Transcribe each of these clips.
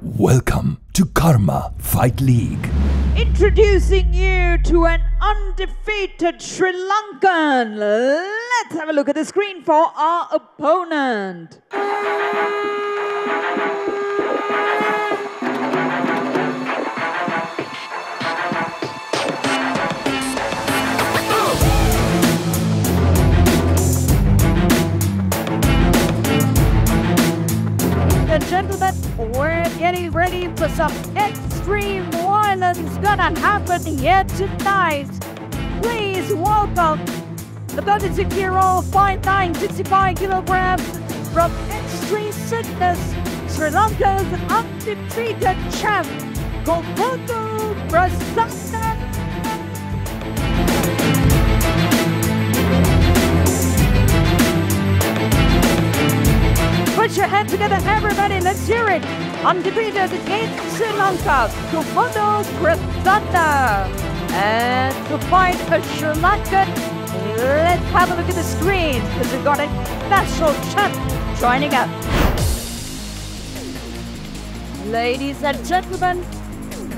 Welcome to Karma Fight League. Introducing you to an undefeated Sri Lankan. Let's have a look at the screen for our opponent. Getting ready for some extreme violence gonna happen here tonight. Please welcome the 36-year-old, 5'9", 65 kilograms from Extreme Fitness, Sri Lanka's undefeated champ, Kumudu Prasanna. Together, everybody. Let's hear it. Undefeated in Sri Lanka, Kumudu Prasanna. And to fight a Sri Lankan, let's have a look at the screen because we've got a national champ joining us. Ladies and gentlemen,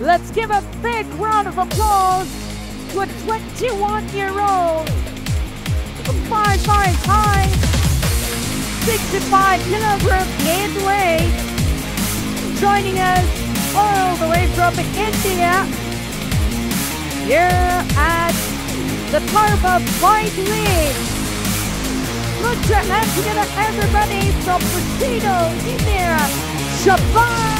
let's give a big round of applause to a 21-year-old, 65 kilogram gained weight. Joining us all the way from India. Here at the Karma Fight League. Put your hands together, everybody, from Presido, India. Shahbas!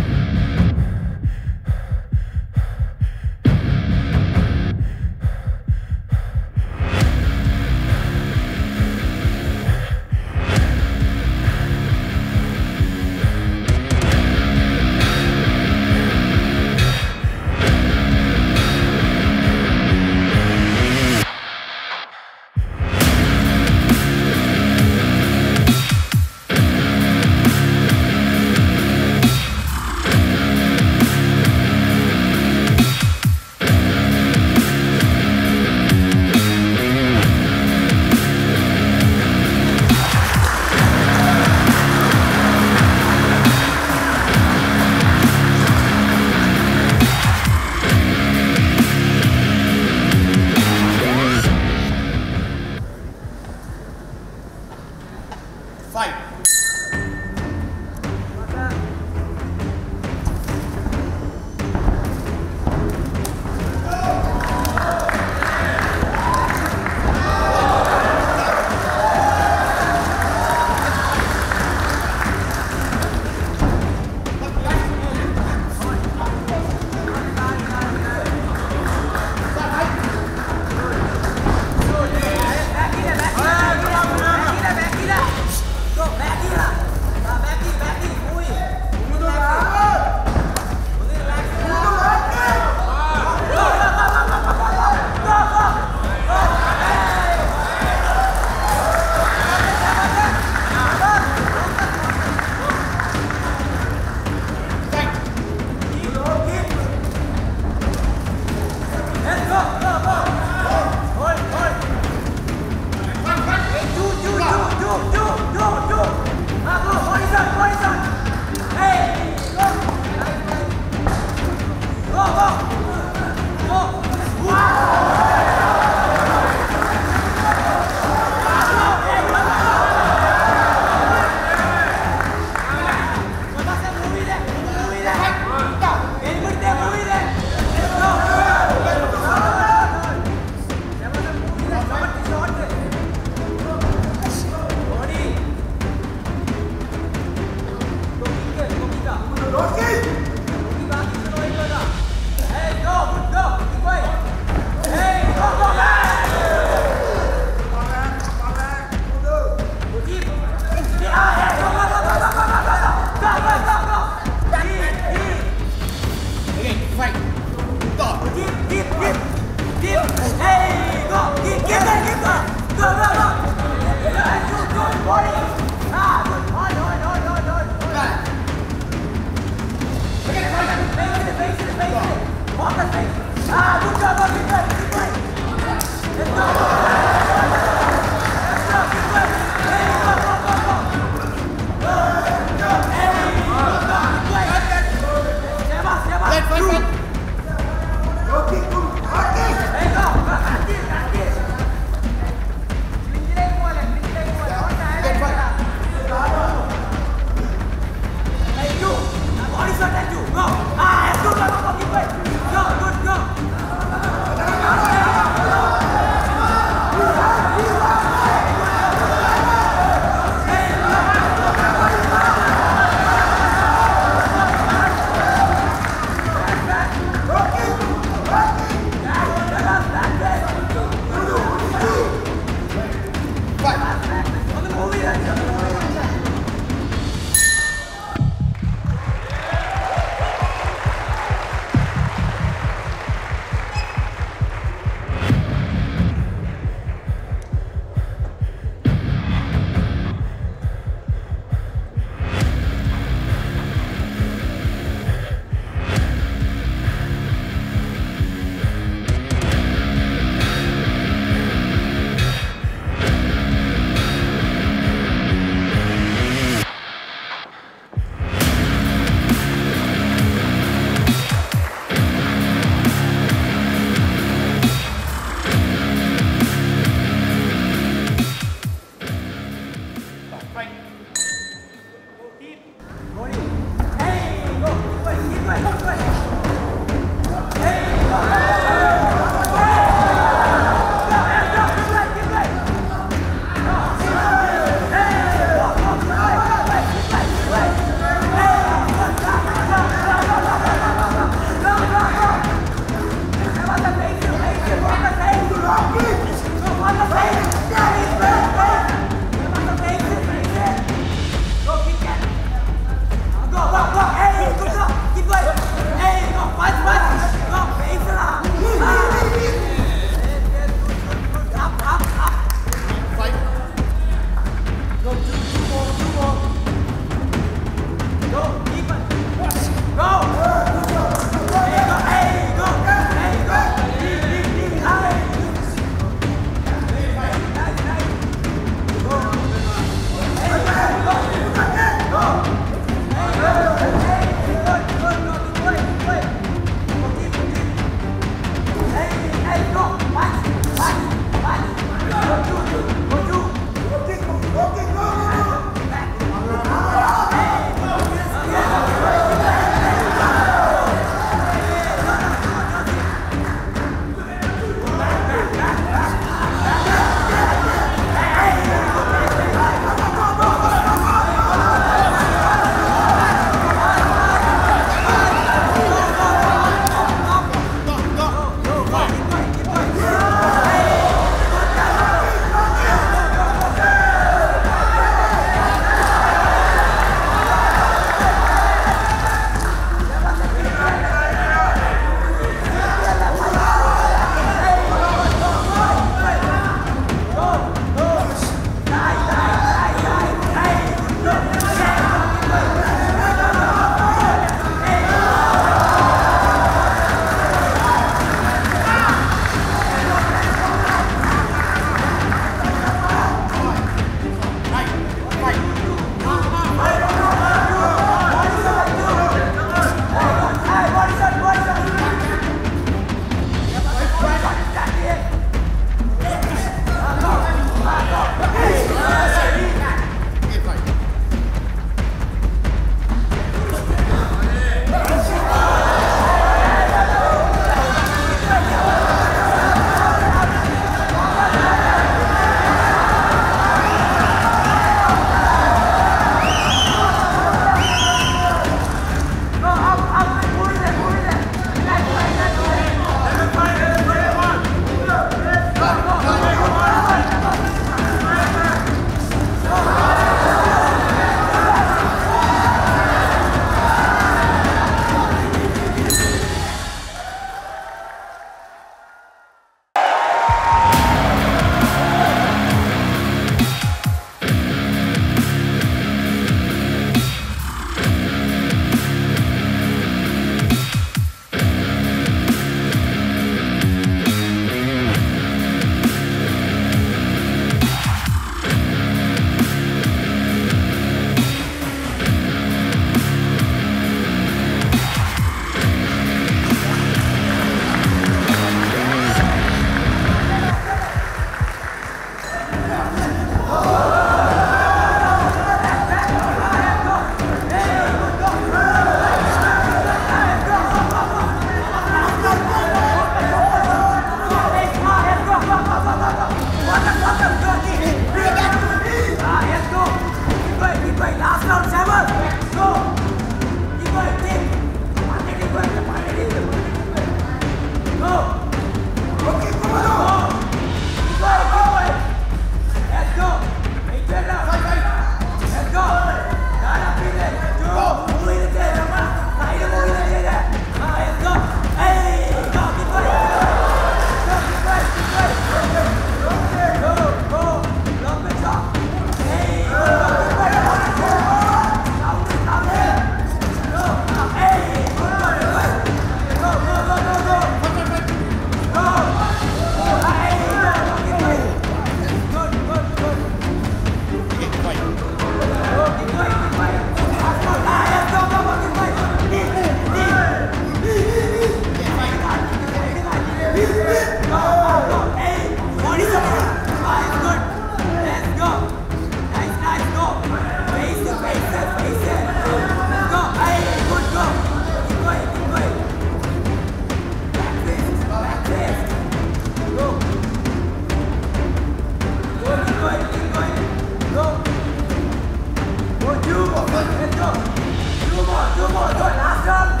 What a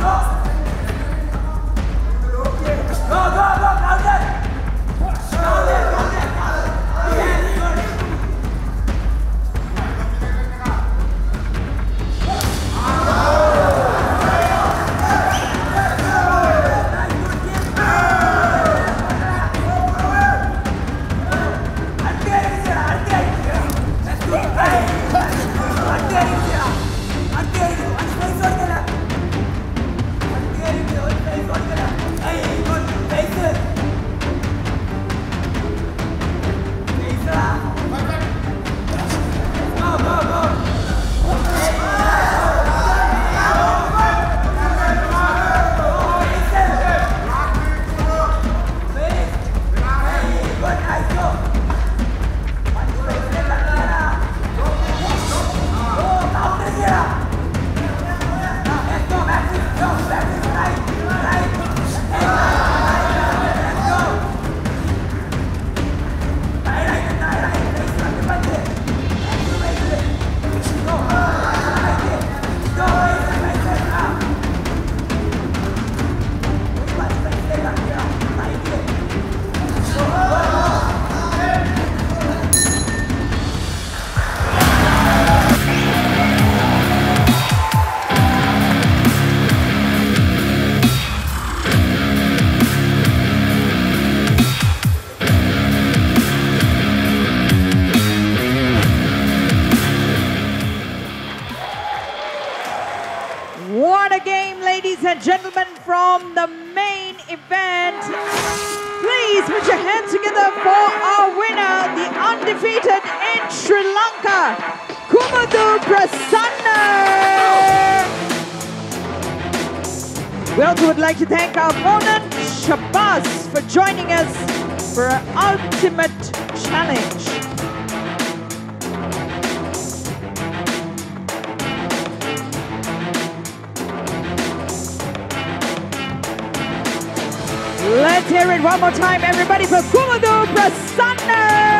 We also would like to thank our opponent, Shahbas, for joining us for our ultimate challenge. Let's hear it one more time, everybody, for Kumudu Prasanna.